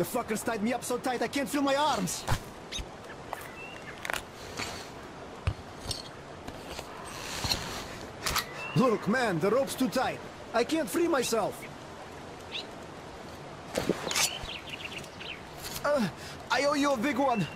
The fuckers tied me up so tight I can't feel my arms. Look, man, the rope's too tight. I can't free myself. Uh, I owe you a big one.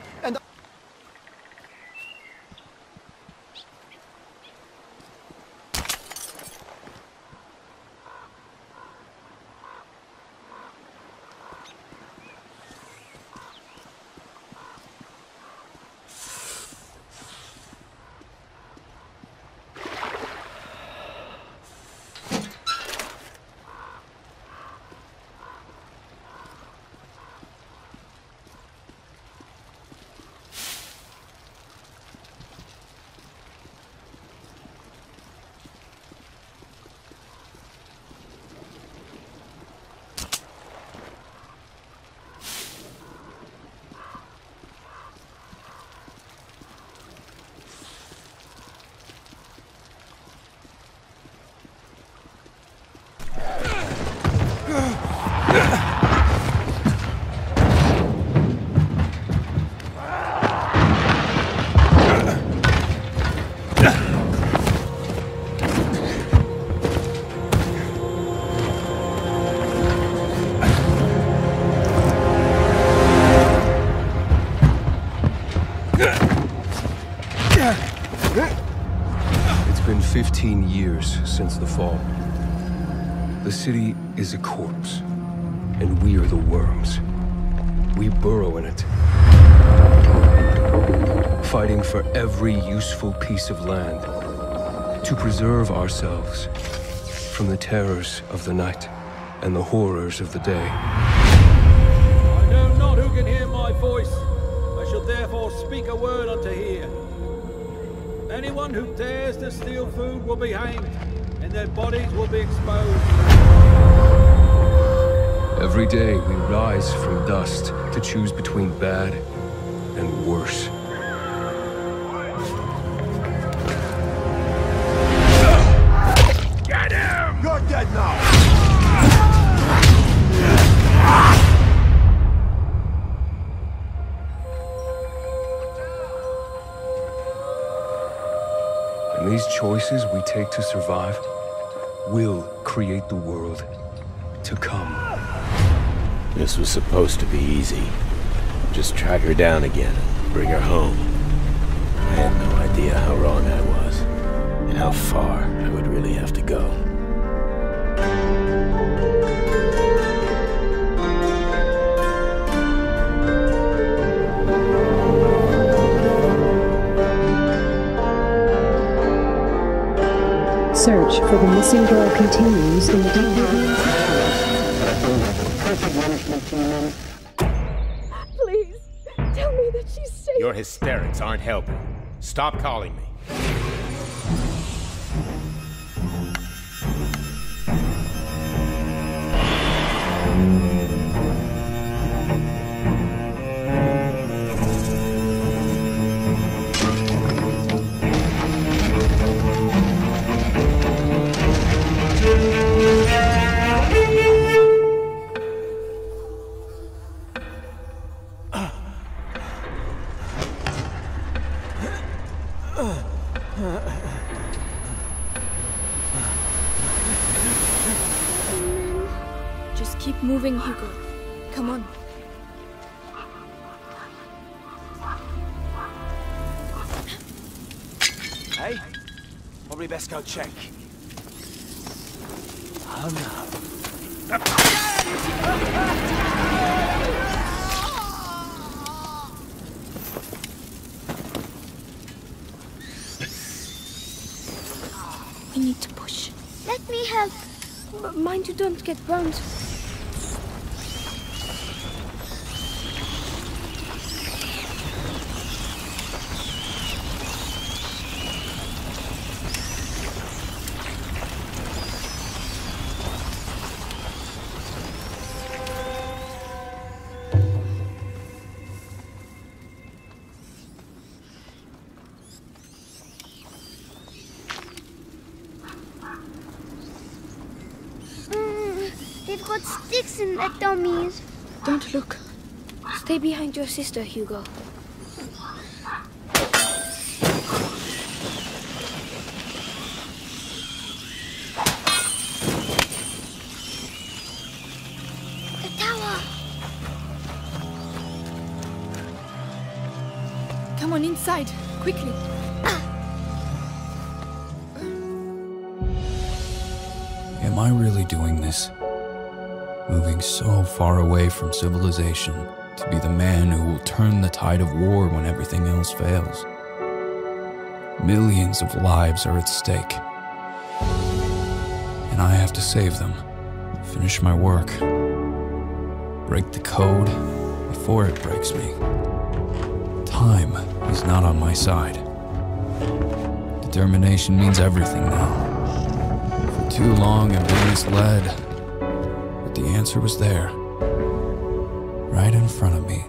Since the fall. The city is a corpse, and we are the worms. We burrow in it, fighting for every useful piece of land to preserve ourselves from the terrors of the night and the horrors of the day. I know not who can hear my voice. I shall therefore speak a word unto hear. Anyone who dares to steal food will be hanged, and their bodies will be exposed. Every day we rise from dust to choose between bad and worse. Get him! you're dead now. And these choices we take to survive will create the world to come. This was supposed to be easy. Just track her down again, bring her home. I had no idea how wrong I was, and how far I would really have to go. Search for the missing girl continues in the Please, tell me that she's safe. Your hysterics aren't helping. Stop calling me. Just keep moving, Hugo. Come on. Hey, probably best go check. Oh no. We need to push. Let me help. M- mind you don't get burned. Got sticks in their dummies. Don't look. Stay behind your sister, Hugo. The tower! Come on inside, quickly. Am I really doing this? Moving so far away from civilization to be the man who will turn the tide of war when everything else fails. Millions of lives are at stake. And I have to save them, finish my work, break the code before it breaks me. Time is not on my side. Determination means everything now. For too long I've been misled, the answer was there, right in front of me.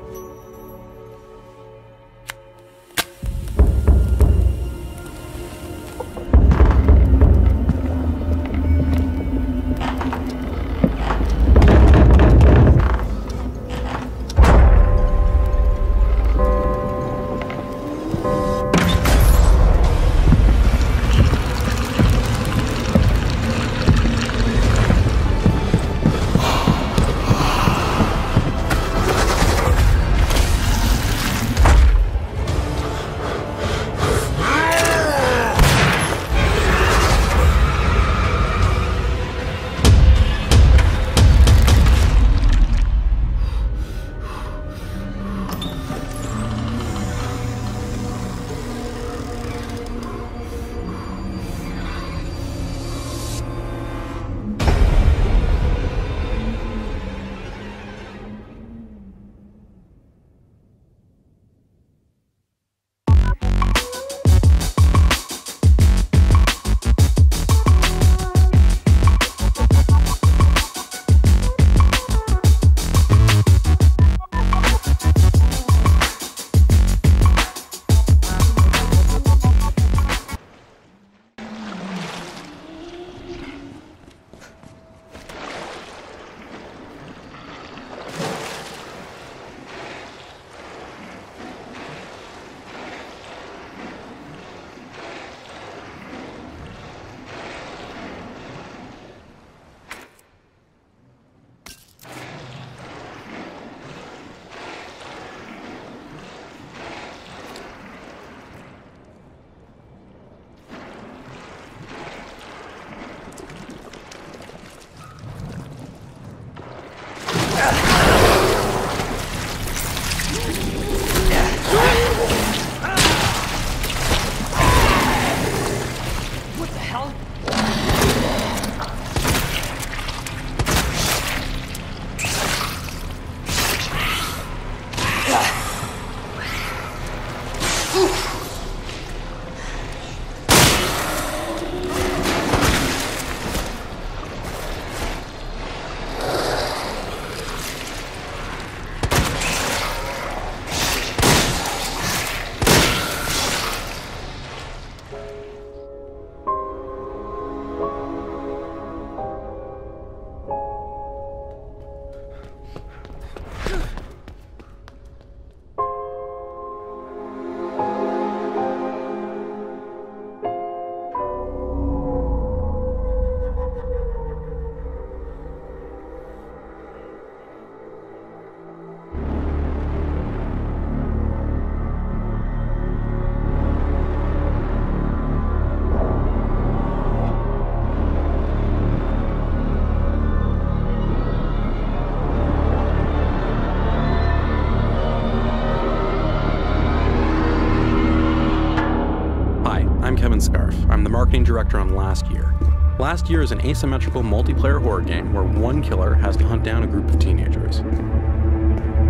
I'm the marketing director on Last Year. Last Year is an asymmetrical multiplayer horror game where one killer has to hunt down a group of teenagers.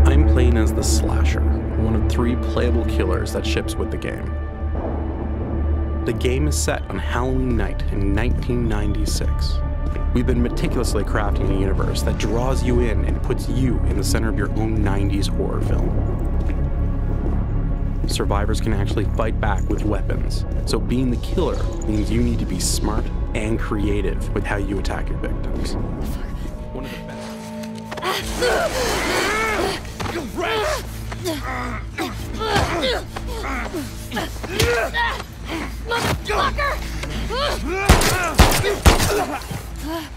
I'm playing as the Slasher, one of three playable killers that ships with the game. The game is set on Halloween night in 1996. We've been meticulously crafting a universe that draws you in and puts you in the center of your own 90s horror film survivors can actually fight back with weapons. So being the killer means you need to be smart and creative with how you attack your victims. One of the best. You rat! Motherfucker!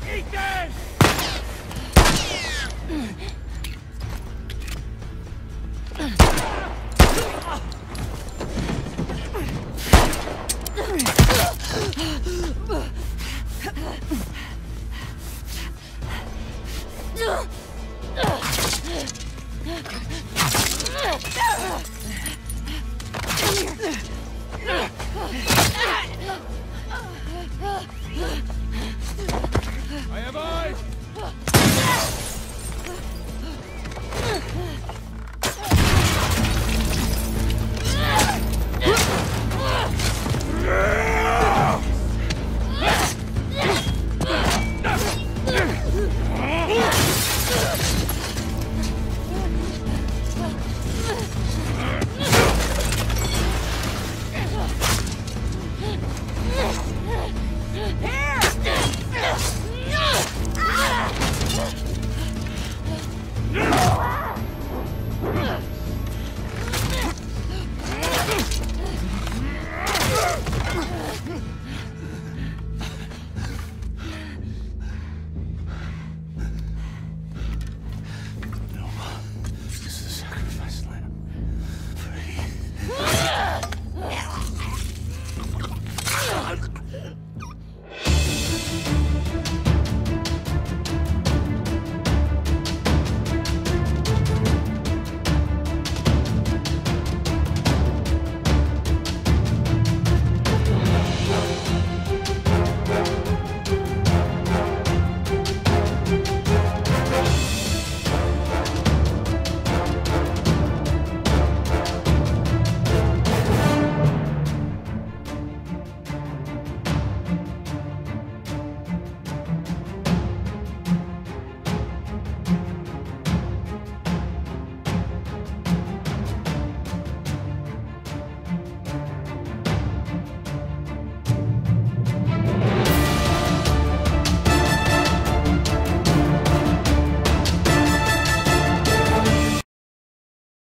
Eat this!